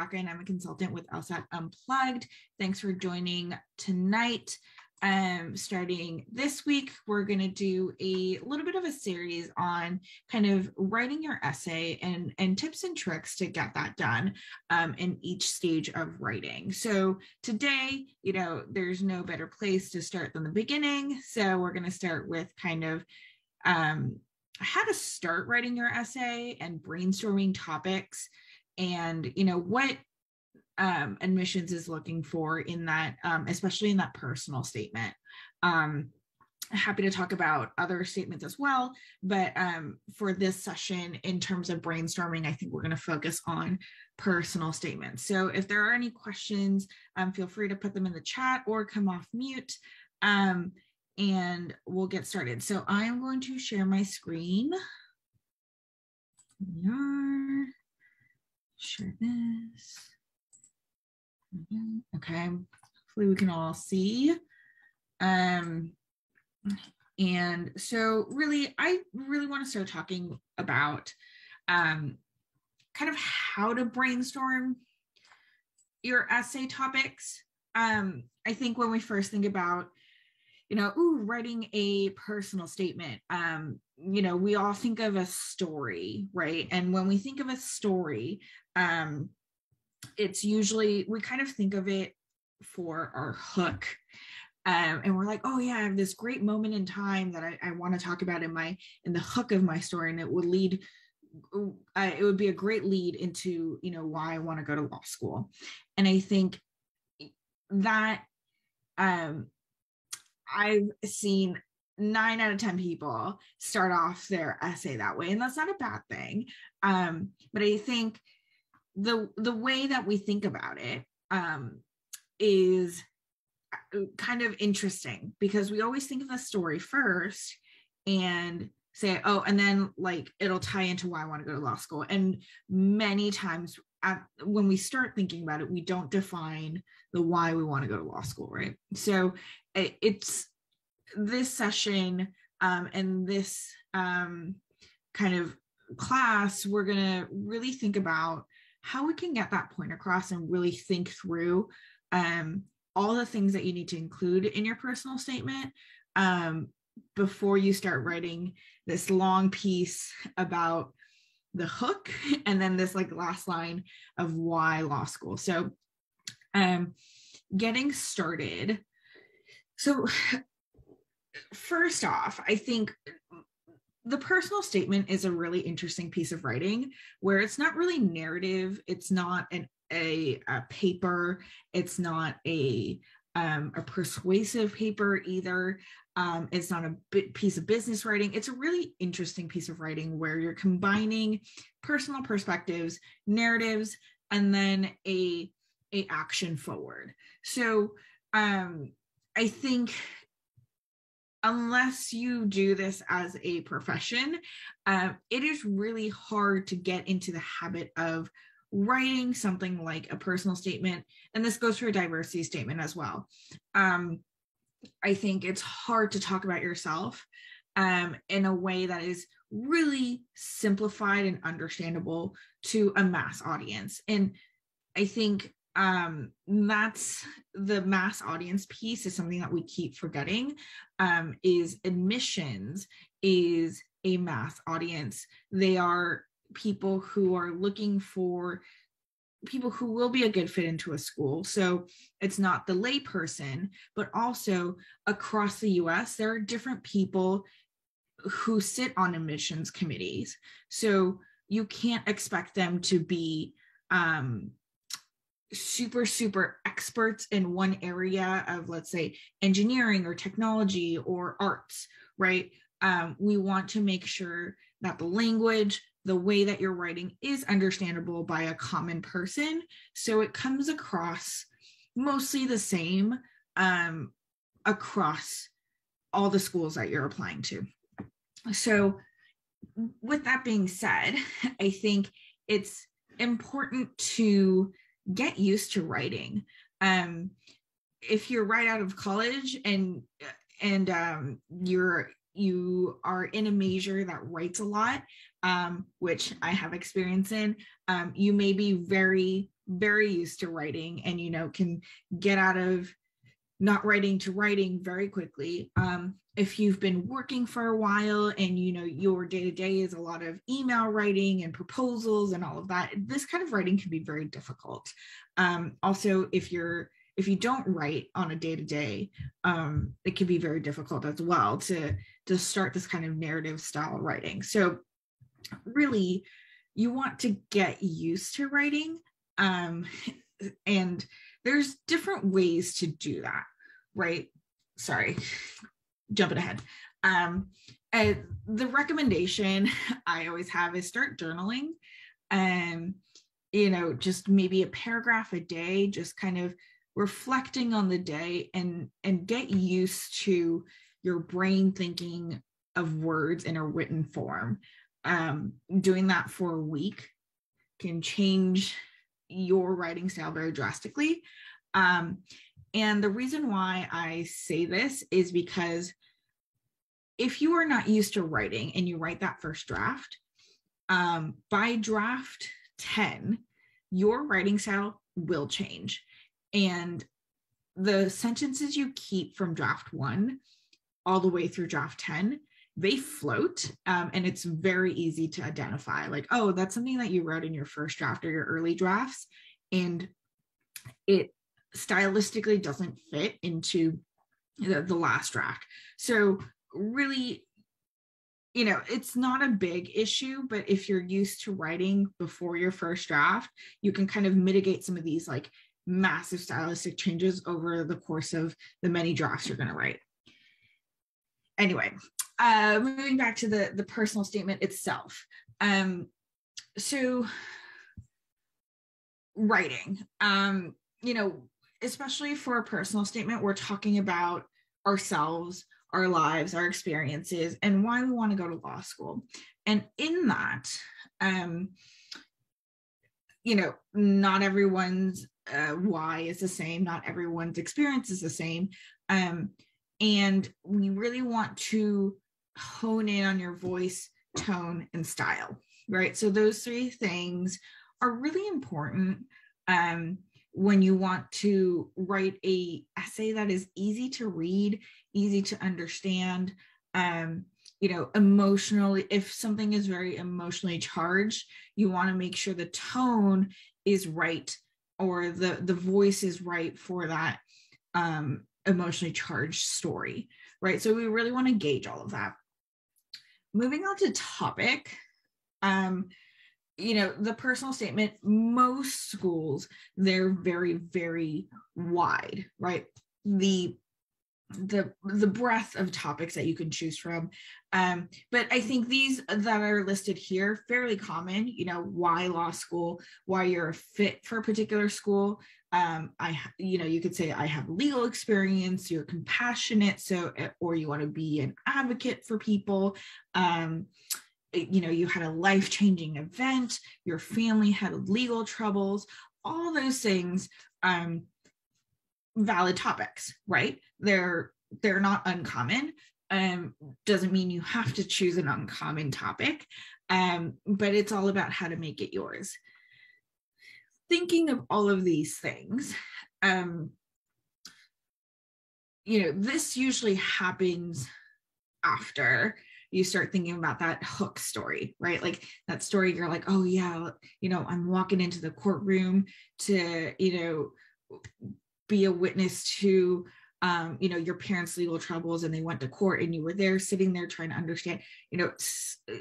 And I'm a consultant with LSAT Unplugged. Thanks for joining tonight. Um, starting this week, we're going to do a little bit of a series on kind of writing your essay and, and tips and tricks to get that done um, in each stage of writing. So today, you know, there's no better place to start than the beginning. So we're going to start with kind of um, how to start writing your essay and brainstorming topics and you know what um, admissions is looking for in that um, especially in that personal statement um, happy to talk about other statements as well but um, for this session in terms of brainstorming i think we're going to focus on personal statements so if there are any questions um, feel free to put them in the chat or come off mute um, and we'll get started. So I'm going to share my screen. We are. Share this. Okay. Hopefully we can all see. Um, and so really, I really want to start talking about um, kind of how to brainstorm your essay topics. Um, I think when we first think about you know, ooh, writing a personal statement. Um, you know, we all think of a story, right? And when we think of a story, um, it's usually we kind of think of it for our hook. Um, and we're like, oh yeah, I have this great moment in time that I, I want to talk about in my in the hook of my story, and it would lead it would be a great lead into you know why I want to go to law school, and I think that um, I've seen nine out of 10 people start off their essay that way. And that's not a bad thing. Um, but I think the the way that we think about it um, is uh, kind of interesting because we always think of the story first and say oh and then like it'll tie into why i want to go to law school. And many times at, when we start thinking about it we don't define the why we want to go to law school right? So it, it's this session um, and this um, kind of class we're going to really think about how we can get that point across and really think through um, all the things that you need to include in your personal statement um, before you start writing this long piece about the hook and then this like last line of why law school. So um getting started. So first off i think the personal statement is a really interesting piece of writing where it's not really narrative it's not an a, a paper it's not a um, a persuasive paper either um, it's not a piece of business writing. It's a really interesting piece of writing where you're combining personal perspectives, narratives, and then a a action forward. So um, I think unless you do this as a profession, uh, it is really hard to get into the habit of writing something like a personal statement. And this goes for a diversity statement as well. Um, I think it's hard to talk about yourself um, in a way that is really simplified and understandable to a mass audience. And I think um, that's the mass audience piece is something that we keep forgetting um, is admissions is a mass audience. They are people who are looking for people who will be a good fit into a school. So it's not the layperson, but also across the US, there are different people who sit on admissions committees. So you can't expect them to be um, super, super experts in one area of, let's say, engineering or technology or arts, right? Um, we want to make sure that the language, the way that you're writing is understandable by a common person. So it comes across mostly the same um, across all the schools that you're applying to. So, with that being said, I think it's important to get used to writing. Um, if you're right out of college and and um, you're you are in a major that writes a lot, um, which I have experience in, um, you may be very very used to writing and you know can get out of not writing to writing very quickly um, if you've been working for a while and you know your day to day is a lot of email writing and proposals and all of that this kind of writing can be very difficult. Um, also if you're if you don't write on a day to day it can be very difficult as well to to start this kind of narrative style writing. So really you want to get used to writing um, and there's different ways to do that right? Sorry jumping ahead um, the recommendation i always have is start journaling and you know just maybe a paragraph a day just kind of reflecting on the day and and get used to your brain thinking of words in a written form um, doing that for a week can change your writing style very drastically. Um, and the reason why I say this is because if you are not used to writing and you write that first draft, um, by draft 10, your writing style will change. And the sentences you keep from draft one all the way through draft 10 they float um, and it's very easy to identify like oh that's something that you wrote in your first draft or your early drafts and it stylistically doesn't fit into the, the last draft so really you know it's not a big issue but if you're used to writing before your first draft you can kind of mitigate some of these like massive stylistic changes over the course of the many drafts you're going to write. Anyway uh, moving back to the the personal statement itself. Um so writing um you know especially for a personal statement we're talking about ourselves our lives our experiences and why we want to go to law school and in that um you know not everyone's uh, why is the same not everyone's experience is the same um and we really want to hone in on your voice, tone, and style, right? So those three things are really important um, when you want to write a essay that is easy to read, easy to understand. Um, you know, emotionally, if something is very emotionally charged, you want to make sure the tone is right or the the voice is right for that um, emotionally charged story, right? So we really want to gauge all of that moving on to topic um you know the personal statement most schools they're very very wide right? The the the breadth of topics that you can choose from. Um but i think these that are listed here fairly common you know why law school why you're a fit for a particular school. Um i you know you could say i have legal experience you're compassionate so eh, or you want to be an advocate for people. Um you know you had a life-changing event your family had legal troubles all those things um valid topics right? They're they're not uncommon um doesn't mean you have to choose an uncommon topic um but it's all about how to make it yours. Thinking of all of these things, um, you know, this usually happens after you start thinking about that hook story, right? Like that story, you're like, oh, yeah, you know, I'm walking into the courtroom to, you know, be a witness to um, you know your parents legal troubles and they went to court and you were there sitting there trying to understand you know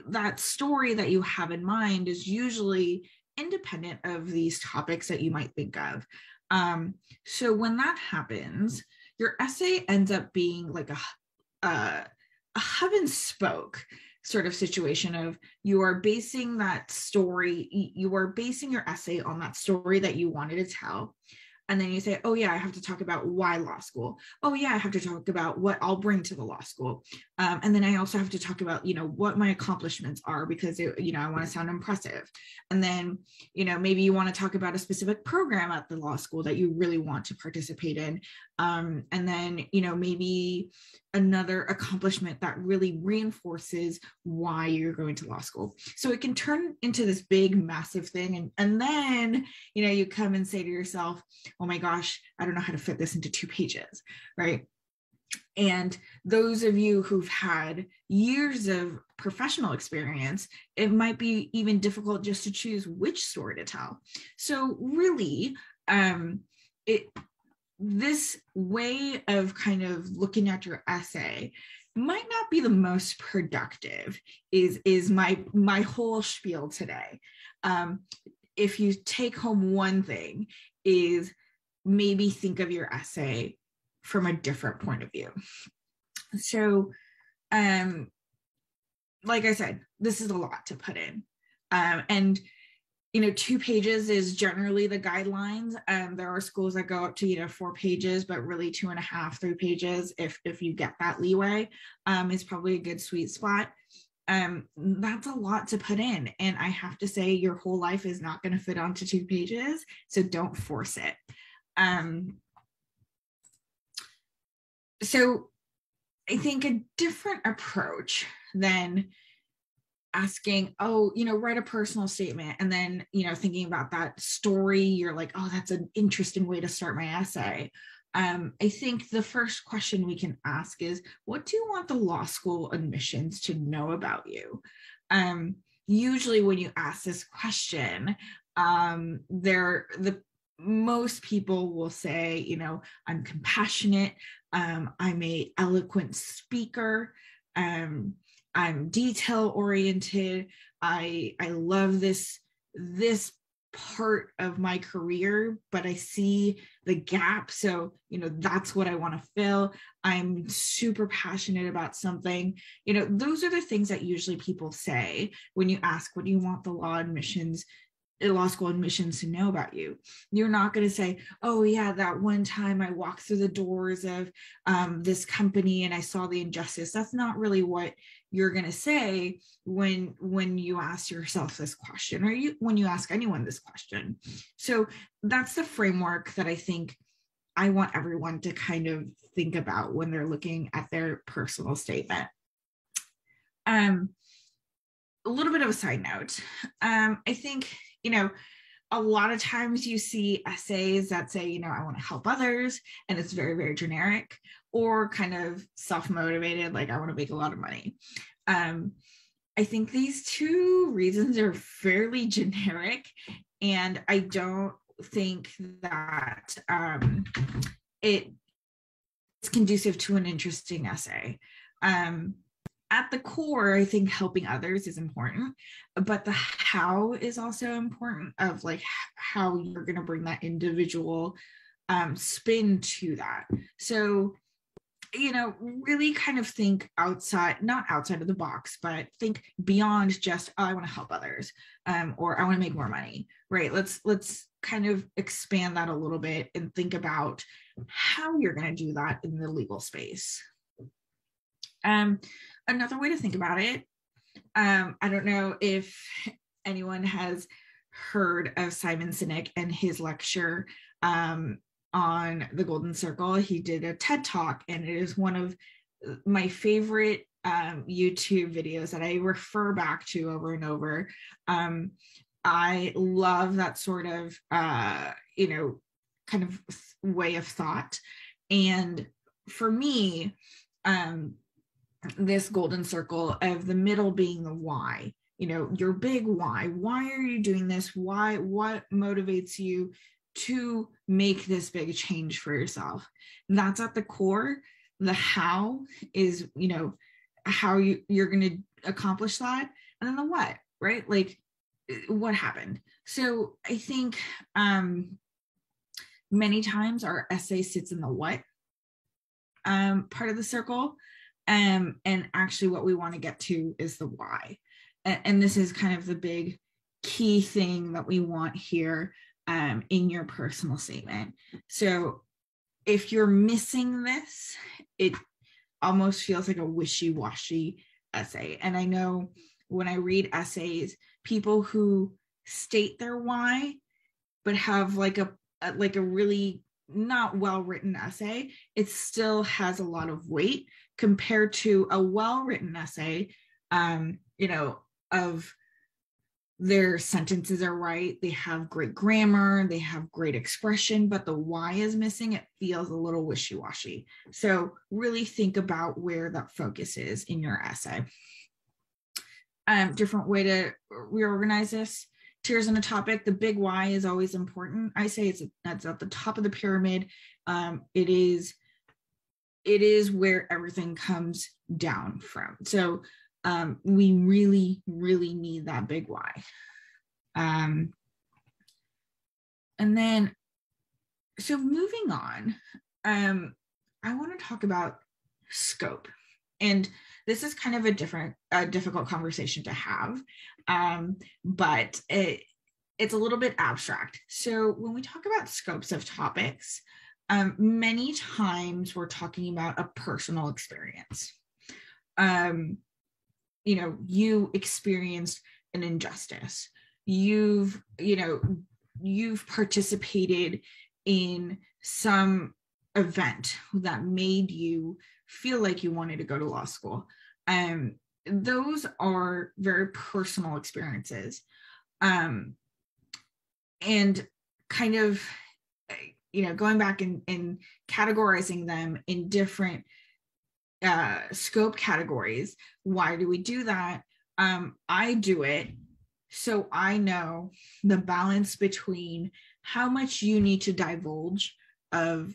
that story that you have in mind is usually independent of these topics that you might think of. Um, so when that happens, your essay ends up being like a, a, a hub and spoke sort of situation of you are basing that story, you are basing your essay on that story that you wanted to tell. And then you say oh yeah i have to talk about why law school. Oh yeah i have to talk about what i'll bring to the law school. Um, and then i also have to talk about you know what my accomplishments are because it, you know i want to sound impressive. And then you know maybe you want to talk about a specific program at the law school that you really want to participate in. Um, and then you know maybe another accomplishment that really reinforces why you're going to law school. So it can turn into this big massive thing. And and then you know you come and say to yourself oh my gosh i don't know how to fit this into two pages right and those of you who've had years of professional experience, it might be even difficult just to choose which story to tell. So, really, um, it this way of kind of looking at your essay might not be the most productive is is my my whole spiel today um, if you take home one thing is maybe think of your essay from a different point of view. So um like i said this is a lot to put in. Um, and you know two pages is generally the guidelines. Um, there are schools that go up to you know four pages but really two and a half three pages if if you get that leeway um, is probably a good sweet spot. Um, that's a lot to put in. And i have to say your whole life is not going to fit onto two pages so don't force it um, so i think a different approach than asking, oh, you know, write a personal statement. And then, you know, thinking about that story, you're like, oh, that's an interesting way to start my essay. Um, I think the first question we can ask is, what do you want the law school admissions to know about you? Um, usually, when you ask this question, um, there the most people will say, you know, I'm compassionate, um, I'm a eloquent speaker, um, I'm detail oriented. I I love this this part of my career, but I see the gap. So, you know, that's what I want to fill. I'm super passionate about something. You know, those are the things that usually people say when you ask, what do you want the law admissions law school admissions to know about you. You're not going to say, oh, yeah, that one time I walked through the doors of um, this company and I saw the injustice. That's not really what you're going to say when when you ask yourself this question or you when you ask anyone this question so that's the framework that i think i want everyone to kind of think about when they're looking at their personal statement um a little bit of a side note um i think you know a lot of times you see essays that say, you know, I want to help others, and it's very, very generic or kind of self motivated, like I want to make a lot of money. Um, I think these two reasons are fairly generic, and I don't think that um, it's conducive to an interesting essay. Um, at the core, I think helping others is important, but the how is also important of like how you're going to bring that individual um, spin to that. So, you know, really kind of think outside, not outside of the box, but think beyond just, oh, I want to help others um, or I want to make more money, right? Let's, let's kind of expand that a little bit and think about how you're going to do that in the legal space. Um, another way to think about it, um, I don't know if anyone has heard of Simon Sinek and his lecture um, on the Golden Circle. He did a TED talk, and it is one of my favorite um, YouTube videos that I refer back to over and over. Um, I love that sort of, uh, you know, kind of way of thought. And for me, um, this golden circle of the middle being the why you know your big why. Why are you doing this? Why what motivates you to make this big change for yourself? That's at the core. The how is you know how you you're going to accomplish that. And then the what right? Like what happened? So i think um many times our essay sits in the what um part of the circle um, and actually, what we want to get to is the why. And, and, this is kind of the big key thing that we want here. um, in your personal statement. So if you're missing this, it almost feels like a wishy washy essay. And I know when I read essays, people who state their why, but have like a, a like a really not well written essay, it still has a lot of weight compared to a well written essay, um, you know, of their sentences are right, they have great grammar, they have great expression, but the why is missing. It feels a little wishy washy. So, really think about where that focus is in your essay. Um, different way to reorganize this tiers in a topic the big why is always important i say it's that's at the top of the pyramid um, it is it is where everything comes down from. So um, we really really need that big why. Um, and then so moving on um, i want to talk about scope. And this is kind of a different a difficult conversation to have um, but it, it's a little bit abstract. So when we talk about scopes of topics um, many times we're talking about a personal experience. Um, you know you experienced an injustice. You've you know you've participated in some event that made you feel like you wanted to go to law school. Um those are very personal experiences. Um and kind of you know going back and, and categorizing them in different uh scope categories why do we do that um i do it so i know the balance between how much you need to divulge of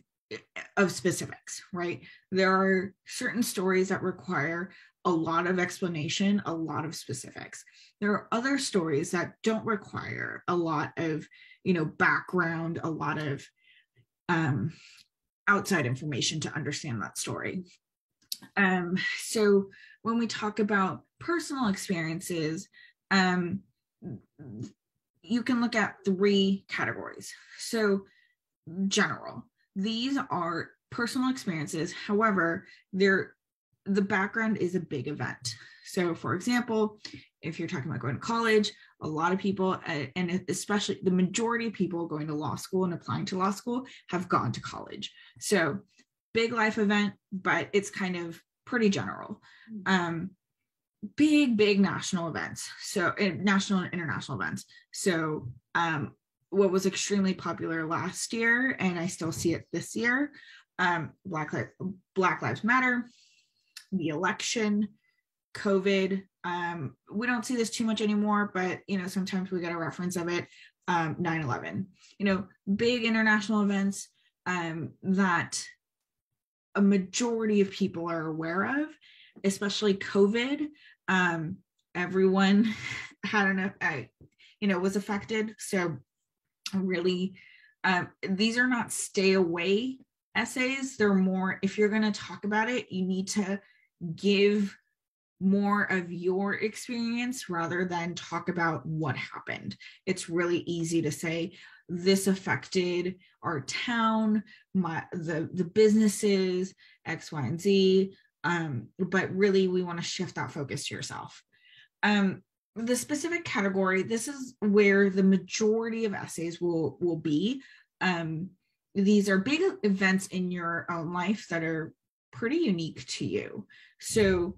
of specifics, right? There are certain stories that require a lot of explanation, a lot of specifics. There are other stories that don't require a lot of, you know, background, a lot of um, outside information to understand that story. Um, so when we talk about personal experiences, um, you can look at three categories. So general, these are personal experiences. However, they're the background is a big event. So, for example, if you're talking about going to college, a lot of people, uh, and especially the majority of people going to law school and applying to law school, have gone to college. So, big life event, but it's kind of pretty general. Mm. Um, big, big national events. So, national and international events. So, um, what was extremely popular last year, and I still see it this year. Um, Black, Black Lives Matter, the election, COVID. Um, we don't see this too much anymore, but you know sometimes we get a reference of it. Um, 9/11. You know, big international events um, that a majority of people are aware of, especially COVID. Um, everyone had enough, you know, was affected. So really um, these are not stay away essays they're more if you're going to talk about it you need to give more of your experience rather than talk about what happened. It's really easy to say this affected our town my the the businesses x y and z. Um, but really we want to shift that focus to yourself. Um, the specific category this is where the majority of essays will will be. Um, these are big events in your own life that are pretty unique to you. So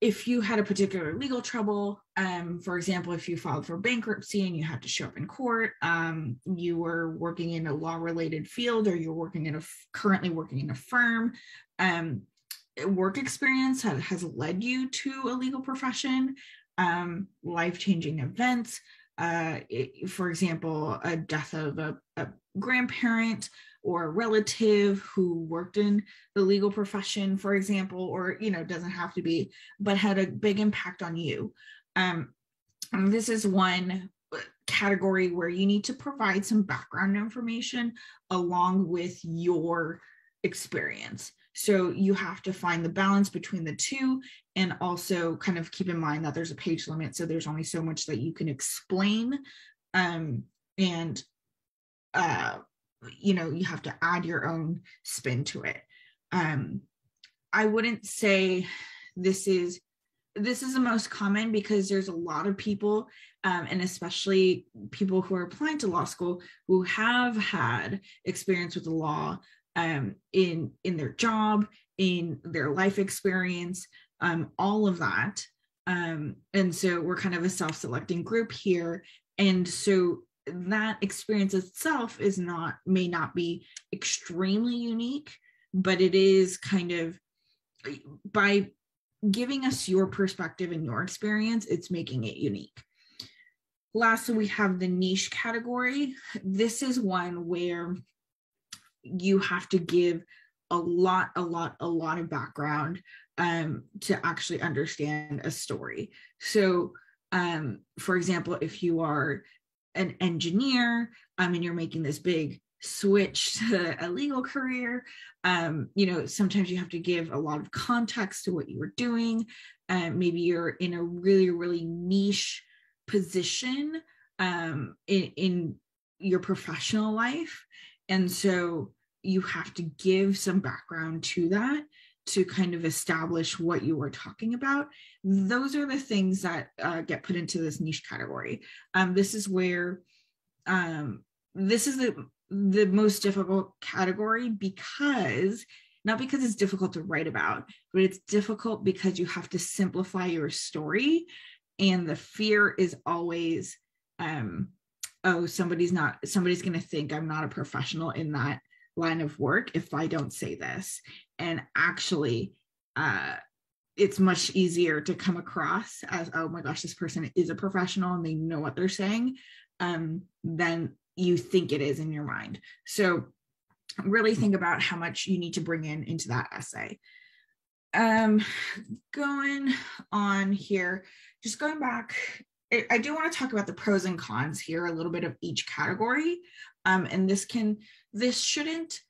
if you had a particular legal trouble um, for example if you filed for bankruptcy and you had to show up in court um, you were working in a law related field or you're working in a currently working in a firm um, work experience has, has led you to a legal profession um, life changing events. Uh, it, for example, a death of a, a grandparent or a relative who worked in the legal profession, for example, or, you know, doesn't have to be, but had a big impact on you. Um, this is one category where you need to provide some background information along with your experience. So you have to find the balance between the two and also kind of keep in mind that there's a page limit. So there's only so much that you can explain. Um, and uh, you know, you have to add your own spin to it. Um, I wouldn't say this is this is the most common because there's a lot of people um, and especially people who are applying to law school who have had experience with the law um, in in their job in their life experience um, all of that um, and so we're kind of a self-selecting group here and so that experience itself is not may not be extremely unique but it is kind of by giving us your perspective and your experience it's making it unique. Lastly we have the niche category. This is one where you have to give a lot a lot a lot of background um, to actually understand a story. So um, for example if you are an engineer. Um, and you're making this big switch to a legal career. Um, you know sometimes you have to give a lot of context to what you were doing. Um, maybe you're in a really really niche position um, in, in your professional life. And so you have to give some background to that to kind of establish what you were talking about. Those are the things that uh, get put into this niche category. Um, this is where um, this is the the most difficult category because not because it's difficult to write about, but it's difficult because you have to simplify your story, and the fear is always, um, oh, somebody's not somebody's going to think I'm not a professional in that line of work if I don't say this. And actually, uh, it's much easier to come across as, oh my gosh, this person is a professional and they know what they're saying um, than you think it is in your mind. So, really think about how much you need to bring in into that essay. Um, going on here, just going back, I do want to talk about the pros and cons here, a little bit of each category. Um, and this can this shouldn't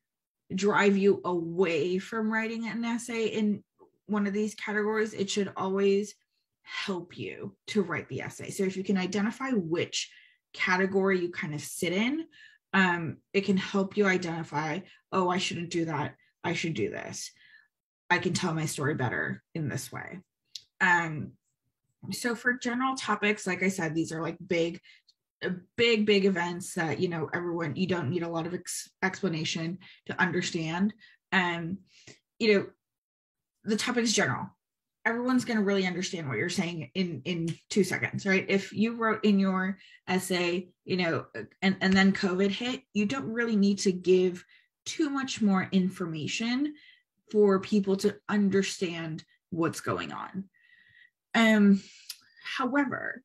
drive you away from writing an essay in one of these categories. It should always help you to write the essay. So if you can identify which category you kind of sit in, um, it can help you identify, oh, I shouldn't do that. I should do this. I can tell my story better in this way. Um, so for general topics, like I said, these are like big big big events that you know everyone you don't need a lot of ex- explanation to understand. And you know the topic is general. Everyone's going to really understand what you're saying in in two seconds right? If you wrote in your essay you know and and then covid hit you don't really need to give too much more information for people to understand what's going on. Um however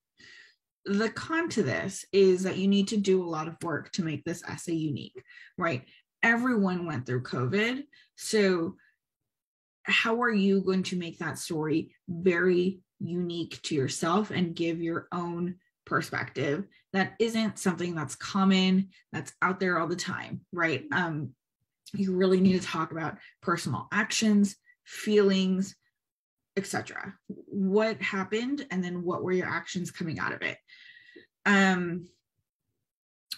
the con to this is that you need to do a lot of work to make this essay unique, right? Everyone went through COVID. So, how are you going to make that story very unique to yourself and give your own perspective that isn't something that's common, that's out there all the time, right? Um, you really need to talk about personal actions, feelings, etc. What happened, and then what were your actions coming out of it? um,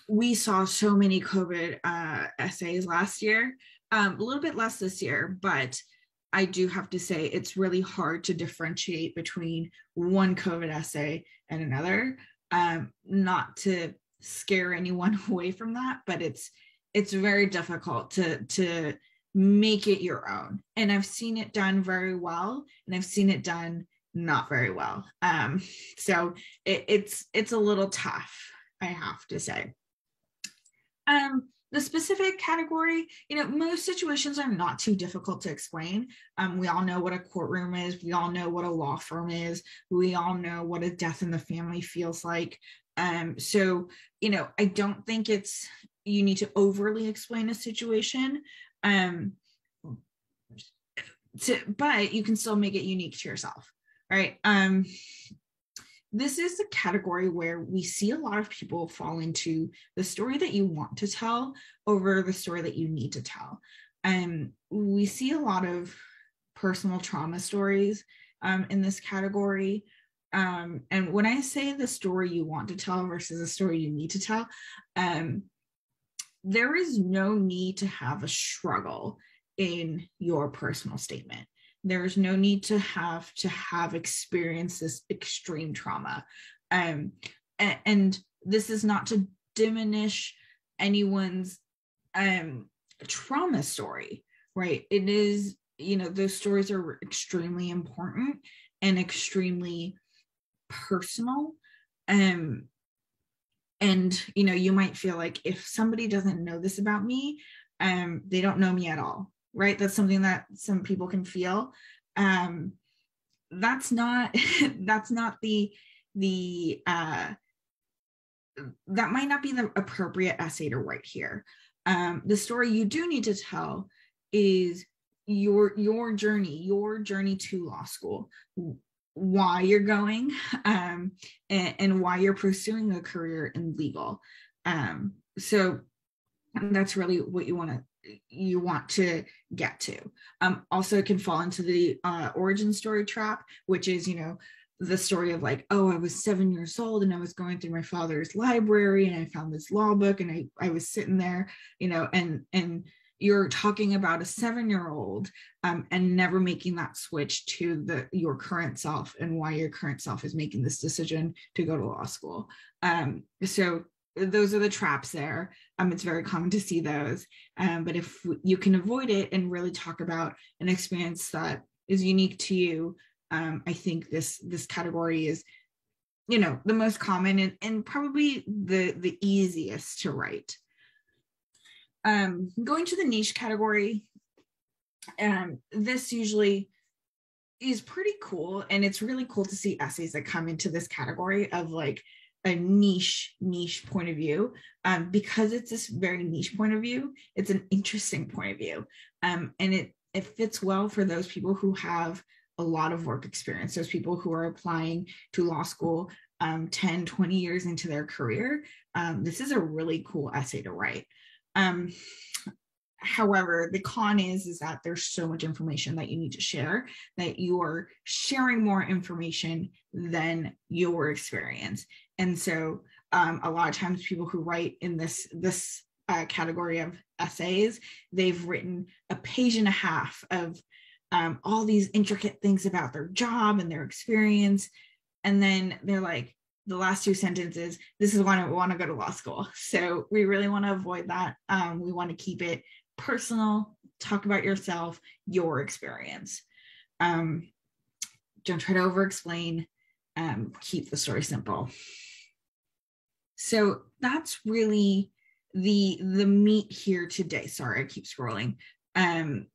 we saw so many COVID uh, essays last year, um, a little bit less this year, but I do have to say it's really hard to differentiate between one COVID essay and another. Um, not to scare anyone away from that, but it's it's very difficult to to make it your own. And I've seen it done very well, and I've seen it done not very well. Um, so it, it's it's a little tough, I have to say. Um, the specific category, you know, most situations are not too difficult to explain. Um, we all know what a courtroom is. We all know what a law firm is. We all know what a death in the family feels like. Um, so, you know, I don't think it's you need to overly explain a situation. Um, to, but you can still make it unique to yourself. right? Um, this is a category where we see a lot of people fall into the story that you want to tell over the story that you need to tell. Um, we see a lot of personal trauma stories um, in this category. Um, and when I say the story you want to tell versus the story you need to tell, um, there is no need to have a struggle in your personal statement. There's no need to have to have experienced this extreme trauma. Um and, and this is not to diminish anyone's um trauma story right? It is you know those stories are extremely important and extremely personal. Um and you know you might feel like if somebody doesn't know this about me um they don't know me at all right? That's something that some people can feel. Um that's not that's not the the uh that might not be the appropriate essay to write here. Um the story you do need to tell is your your journey your journey to law school why you're going um and, and why you're pursuing a career in legal um so that's really what you want to you want to get to. Um, also, it can fall into the uh, origin story trap, which is, you know, the story of like, oh, I was seven years old and I was going through my father's library and I found this law book and I, I was sitting there, you know, and and you're talking about a seven year old um, and never making that switch to the your current self and why your current self is making this decision to go to law school. Um, so those are the traps there. Um, it's very common to see those. Um, but if you can avoid it and really talk about an experience that is unique to you, um, I think this this category is, you know, the most common and, and probably the the easiest to write. Um, going to the niche category, um, this usually is pretty cool, and it's really cool to see essays that come into this category of like a niche niche point of view. Um, because it's this very niche point of view it's an interesting point of view. Um, and it it fits well for those people who have a lot of work experience those people who are applying to law school um, 10 20 years into their career. Um, this is a really cool essay to write um, however the con is is that there's so much information that you need to share that you are sharing more information than your experience. And so um, a lot of times people who write in this this uh, category of essays they've written a page and a half of um, all these intricate things about their job and their experience. And then they're like the last two sentences this is when i want to go to law school so we really want to avoid that um, we want to keep it personal, talk about yourself, your experience. Um, don't try to over explain, um, keep the story simple. So that's really the the meat here today. Sorry, I keep scrolling. Um,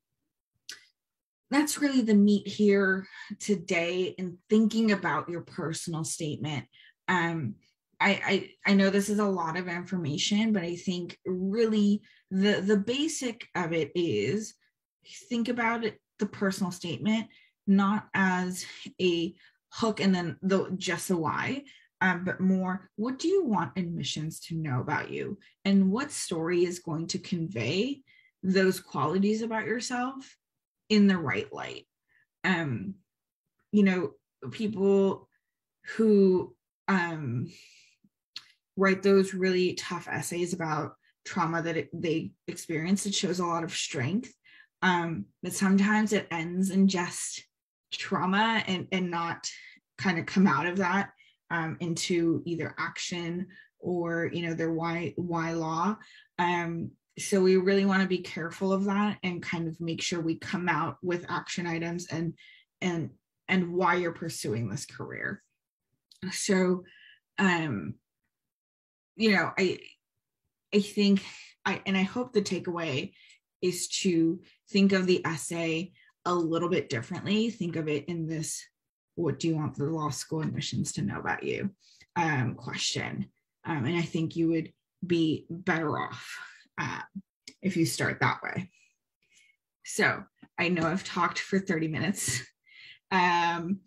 that's really the meat here today in thinking about your personal statement. Um, I, I I know this is a lot of information, but I think really the the basic of it is think about it the personal statement not as a hook and then the just a why um, but more what do you want admissions to know about you? And what story is going to convey those qualities about yourself in the right light? Um you know people who um write those really tough essays about trauma that it, they experienced. It shows a lot of strength. Um, but sometimes it ends in just trauma and, and not kind of come out of that um, into either action or you know their why why law um, so we really want to be careful of that and kind of make sure we come out with action items and and and why you're pursuing this career so um you know i I think I and I hope the takeaway is to think of the essay a little bit differently. Think of it in this what do you want the law school admissions to know about you um, question. Um, and I think you would be better off uh, if you start that way. So I know I've talked for 30 minutes. Um,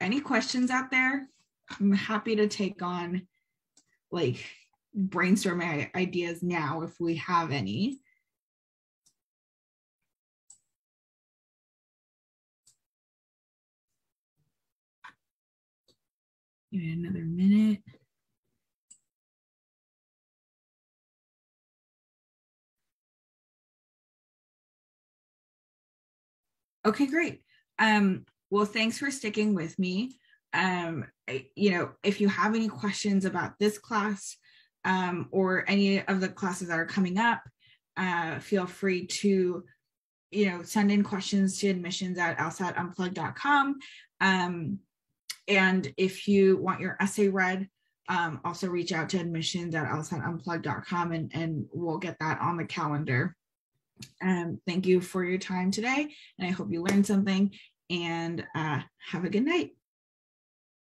any questions out there? I'm happy to take on like brainstorming ideas now if we have any. Give me another minute. Okay, great. Um, well, thanks for sticking with me. Um, you know, if you have any questions about this class um, or any of the classes that are coming up, uh, feel free to, you know, send in questions to admissions at lsatunplugged.com. Um, and if you want your essay read, um, also reach out to admissions at lsatunplugged.com and, and we'll get that on the calendar. Um, thank you for your time today, and I hope you learned something. And uh, have a good night.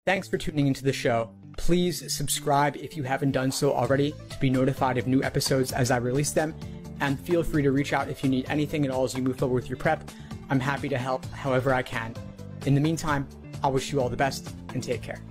Thanks for tuning into the show. Please subscribe if you haven't done so already to be notified of new episodes as I release them. And feel free to reach out if you need anything at all as you move forward with your prep. I'm happy to help however I can. In the meantime, I wish you all the best and take care.